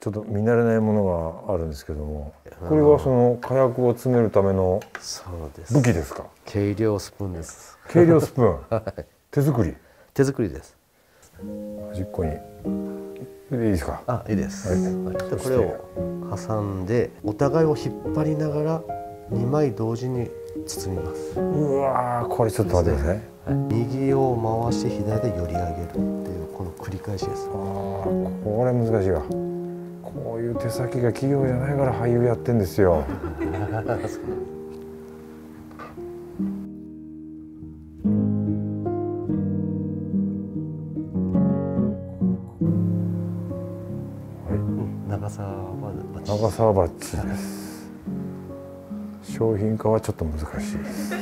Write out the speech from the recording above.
ちょっと見慣れないものがあるんですけどもこれはその火薬を詰めるための武器ですか？計量スプーンです。計量スプーン？手作り？手作りです。端っこに。いいですか？あいいです、はい。はい。でこれを挟んでお互いを引っ張りながら2枚同時に包みます、うわーこれちょっと待ってください。はい。右を回して左で寄り上げるっていうこの繰り返しです。あーこれ難しいわこういう手先が器用じゃないから俳優やってんですよ。うん長さはバッチです。商品化はちょっと難しいです